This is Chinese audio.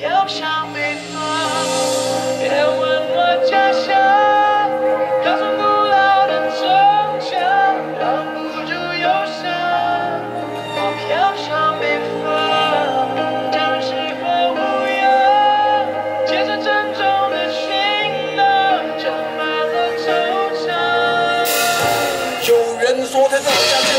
飘向北方别问我家乡高耸古老的城墙挡不住忧伤我飘向北方家人是否无恙肩上沉重的行囊盛满了惆怅有人说他在我家